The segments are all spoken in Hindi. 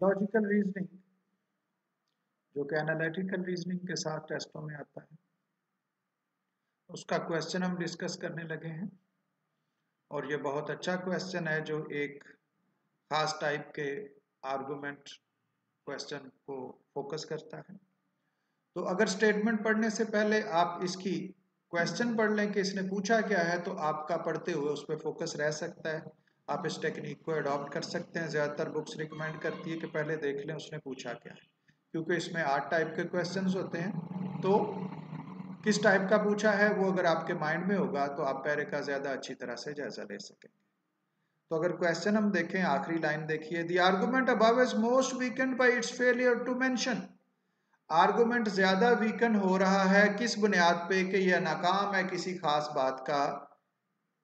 लॉजिकल रीजनिंग, जो कि एनालिटिकल रीजनिंग के साथ टेस्टों में आता है, उसका क्वेश्चन हम डिस्कस करने लगे हैं। और ये बहुत अच्छा क्वेश्चन है, जो एक खास टाइप के आर्गुमेंट क्वेश्चन को फोकस करता है। तो अगर स्टेटमेंट पढ़ने से पहले आप इसकी क्वेश्चन पढ़ लें कि इसने पूछा क्या है तो आपका पढ़ते हुए उस पर फोकस रह सकता है। आप इस टेक्निक को अडॉप्ट कर सकते हैं। ज़्यादातर बुक्स रिकमेंड करती है कि पहले देख लें, उसने पूछा क्या है। क्योंकि इसमें आठ टाइप के क्वेश्चंस होते हैं। तो किस टाइप का पूछा है, वो अगर आपके माइंड में होगा तो आप पैरे का ज़्यादा अच्छी तरह से जायजा ले सकेंगे। तो अगर क्वेश्चन हम देखें, आखिरी लाइन देखिए। The argument above is most weakened by its failure to mention argument ज़्यादा वीकन हो रहा है किस बुनियाद पे कि यह नाकाम है किसी खास बात का।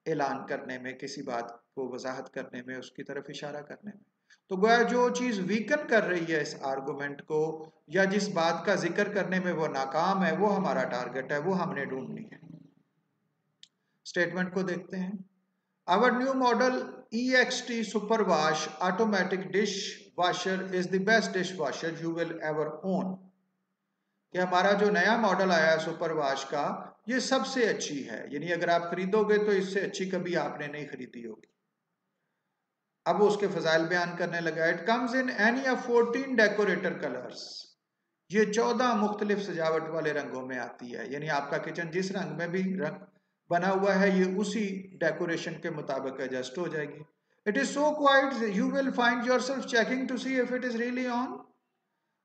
ऐलान करने में, किसी बात को वजाहत करने में, उसकी तरफ़ इशारा करने में। तो गोया जो चीज़ वीकन कर रही है इस आर्गुमेंट को, या जिस बात का ज़िक्र करने में वो नाकाम है, वो हमारा टारगेट है, वो हमने ढूंढनी है। स्टेटमेंट को देखते हैं। Our new model E X T super wash automatic dishwasher is the best dishwasher you will ever own कि हमारा जो नया मॉडल आया है सुपर वाश का, ये सबसे अच्छी है। यानी अगर आप खरीदोगे तो इससे अच्छी कभी आपने नहीं खरीदी होगी। अब उसके फजाइल बयान करने लगा। It comes in any of fourteen decorator colours ये चौदह मुख्तलिफ़ सजावट वाले रंगों में आती है। यानी आपका किचन जिस रंग में भी रंग बना हुआ है, ये उसी डेकोरेशन के मुताबिक एडजस्ट हो जाएगी। It is so quiet you will find yourself checking to see if it is really on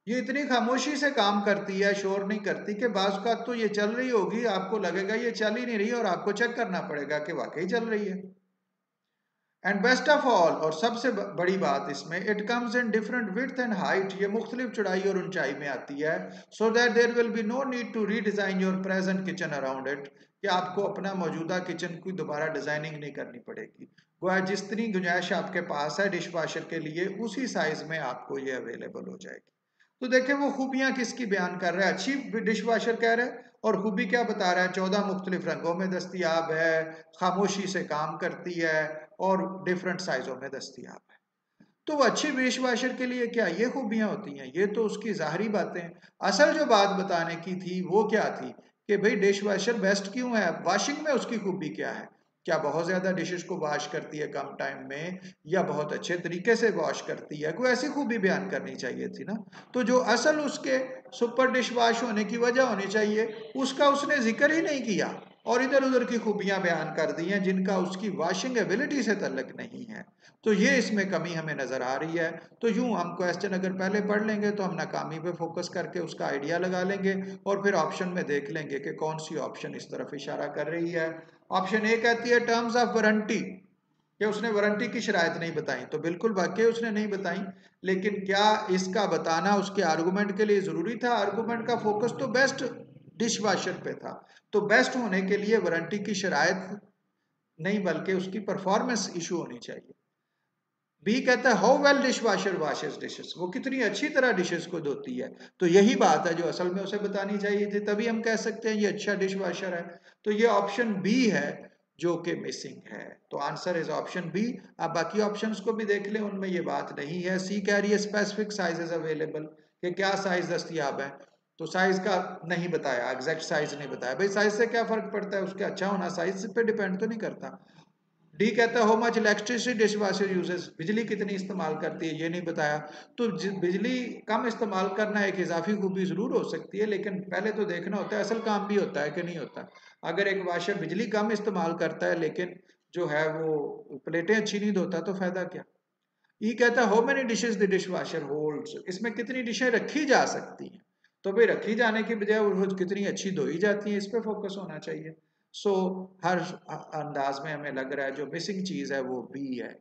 ये इतनी खामोशी से काम करती है, शोर नहीं करती कि बाज का तो ये चल रही होगी, आपको लगेगा ये चल ही नहीं रही और आपको चेक करना पड़ेगा कि वाकई चल रही है। एंड बेस्ट ऑफ़ ऑल और सबसे बड़ी बात इसमें it comes in different width and height ये मुख्तलिफ़ चौड़ाई और ऊंचाई में आती है so that there will be no need to redesign your present kitchen around it कि आपको अपना मौजूदा किचन की दोबारा डिज़ाइनिंग नहीं करनी पड़ेगी। गोया जितनी गुंजाइश आपके पास है डिश वाशर के लिए, उसी साइज़ में आपको ये अवेलेबल हो जाएगी। तो देखें वो खूबियाँ किसकी बयान कर रहा है? अच्छी डिश वाशर कह रहा है, और खूबी क्या बता रहा है? चौदह मुख्तलिफ़ रंगों में दस्तियाब है, खामोशी से काम करती है, और डिफरेंट साइजों में दस्तियाब है। तो अच्छी डिश वाशर के लिए क्या ये खूबियाँ होती हैं? ये तो उसकी जाहरी बातें। असल जो बात बताने की थी, वो क्या थी? कि भाई डिश वाशर बेस्ट क्यों है? वॉशिंग में उसकी खूबी क्या है? क्या बहुत ज़्यादा डिशेस को वॉश करती है कम टाइम में, या बहुत अच्छे तरीके से वॉश करती है? कोई ऐसी खूबी बयान करनी चाहिए थी ना? तो जो असल उसके सुपर डिश वॉश होने की वजह होनी चाहिए, उसका उसने ज़िक्र ही नहीं किया। और इधर उधर की खूबियाँ बयान कर दी हैं जिनका उसकी वॉशिंग एबिलिटी से तल्लक नहीं है। तो ये इसमें कमी हमें नज़र आ रही है। तो यूँ हम क्वेश्चन अगर पहले पढ़ लेंगे तो हम नाकामी पे फोकस करके उसका आइडिया लगा लेंगे और फिर ऑप्शन में देख लेंगे कि कौन सी ऑप्शन इस तरफ़ इशारा कर रही है। ऑप्शन ए कहती है टर्म्स ऑफ़ वारंटी कि उसने वारंटी की शरात नहीं बताई। तो बिल्कुल वाकई उसने नहीं बताई। लेकिन क्या इसका बताना उसके आर्गूमेंट के लिए ज़रूरी था? आर्गूमेंट का फोकस तो बेस्ट डिश वाशर पे था। तो बेस्ट होने के लिए वारंटी की शरात नहीं, बल्कि उसकी परफॉर्मेंस इशू होनी चाहिए। बी कहता है how well dishwasher washes dishes वो कितनी अच्छी तरह डिशेस को धोती है। तो यही बात है जो असल में उसे बतानी चाहिए थी। तभी हम कह सकते हैं, ये अच्छा डिश वाशर है। तो ये ऑप्शन बी है जो कि मिसिंग है। तो आंसर इज़ ऑप्शन बी आप बाकी ऑप्शंस को भी देख लें, उनमें ये बात नहीं है। सी कह रही है स्पेसिफिक साइजेस अवेलेबल कि क्या साइज़ दस्तियाब है? तो साइज़ का नहीं बताया एग्जैक्ट साइज़ नहीं बताया। भाई साइज़ से क्या फ़र्क पड़ता है? उसके अच्छा होना साइज़ पे डिपेंड तो नहीं करता। डी कहता है how much electricity dishwasher uses बिजली कितनी इस्तेमाल करती है? ये नहीं बताया। तो बिजली कम इस्तेमाल करना एक इजाफी खूबी ज़रूर हो सकती है, लेकिन पहले तो देखना होता है, असल काम भी होता है कि नहीं होता। अगर एक वाशर बिजली कम इस्तेमाल करता है, लेकिन जो है वो प्लेटें अच्छी नहीं धोता तो फ़ायदा क्या? ई कहता है how many dishes the dishwasher hold इसमें कितनी डिशें रखी जा सकती हैं? तो भाई रखी जाने की बजाय वो कितनी अच्छी धोई जाती है इस पर फोकस होना चाहिए। सो so, हर अंदाज में हमें लग रहा है जो मिसिंग चीज़ है वो बी है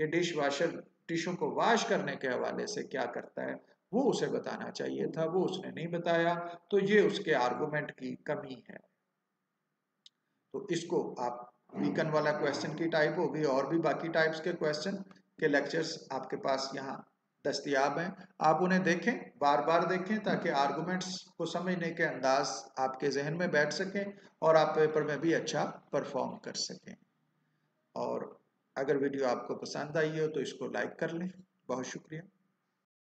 कि डिश वाशर टिशू को वॉश करने के हवाले से क्या करता है वो उसे बताना चाहिए था वो उसने नहीं बताया तो ये उसके आर्गुमेंट की कमी है। तो इसको आप वीकन वाला क्वेश्चन की टाइप होगी और भी बाकी टाइप्स के क्वेश्चन के लेक्चर्स आपके पास यहाँ दस्तियाब हैं। आप उन्हें देखें बार बार देखें ताकि आर्गूमेंट्स को समझने के अंदाज आपके जहन में बैठ सकें और आप पेपर में भी अच्छा परफॉर्म कर सकें। और अगर वीडियो आपको पसंद आई हो तो इसको लाइक कर लें। बहुत शुक्रिया।